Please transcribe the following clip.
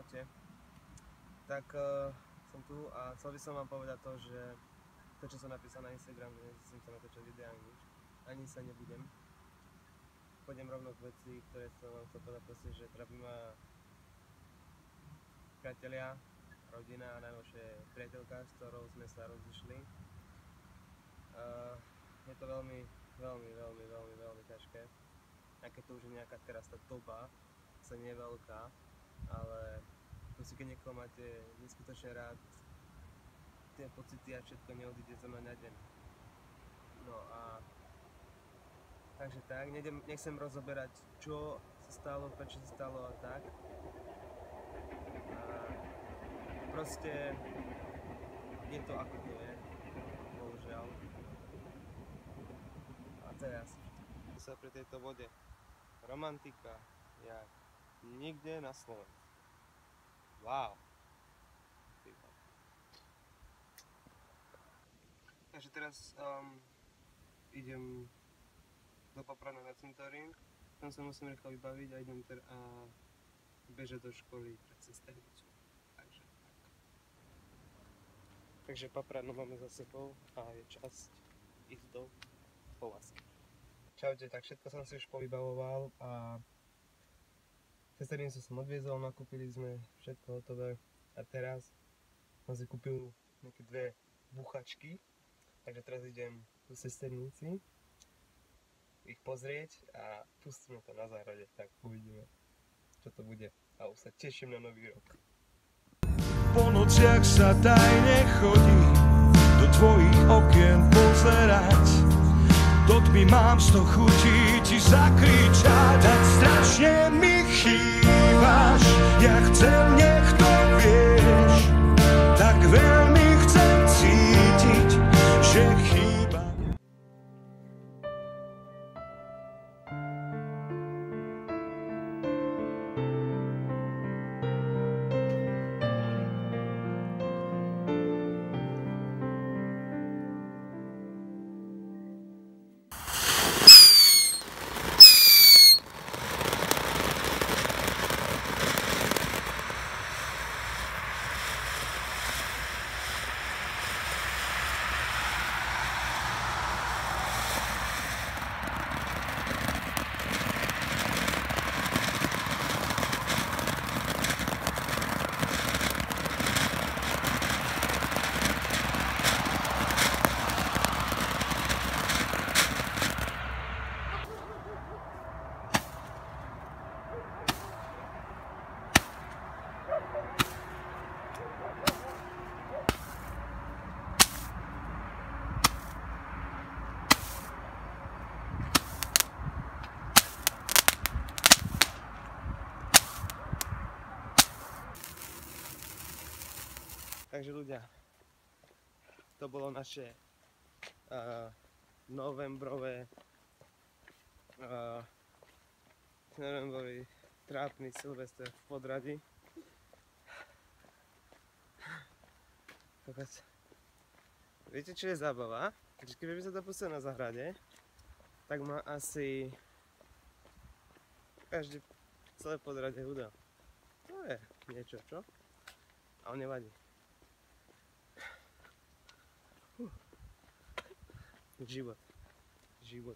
Čaute. Tak uh, som tu a chcel by som vám povedať to, že to, čo som napísal na Instagrame, nechcem sa natočať videa ani nič. Ani sa nebudem. Pôjdem rovno k veci, ktoré som vám chcel povedať proste, že trápi ma priatelia, rodina a najnovšie priateľka, s ktorou sme sa rozišli. Uh, je to veľmi, veľmi, veľmi, veľmi, veľmi ťažké. Aj keď to už je nejaká teraz tá doba, sa nie veľká, ale proste keď niekoho máte neskutočne rád, tie pocity a všetko neodíde zo na deň. No a takže tak, nejdem, nechcem rozoberať, čo sa stalo, prečo sa stalo a tak. A proste je to ako to je, bohužiaľ. A teraz sa pri tejto vode romantika, jak nikde na Slovensku. Wow. Takže teraz um, idem do Popradu na cintorín, tam sa musím rýchlo vybaviť a idem ter- a bežať do školy pre sesternicu. Takže tak. Takže Papradno máme za sebou a je časť ísť do Povazky. Čaute, tak všetko som si už povybavoval a sesternicu som odviezol, nakúpili sme všetko hotové a teraz som si kúpil nejaké dve buchačky, takže teraz idem do sesternici ich pozrieť a pustíme to na záhrade, tak uvidíme, čo to bude. A už sa teším na nový rok. Po nociach sa tajne chodí do tvojich okien pozerať. Do mám sto chutí ti zakričať, tak strašne Takže ľudia, to bolo naše uh, novembrové uh, novembrový trápny Silvester v Podradi. Kokos. Viete, čo je zábava? Že keby by sa to pustilo na zahrade, tak má asi každý celé Podrade hudá. To je niečo, čo? Ale nevadí. Giba. Giba.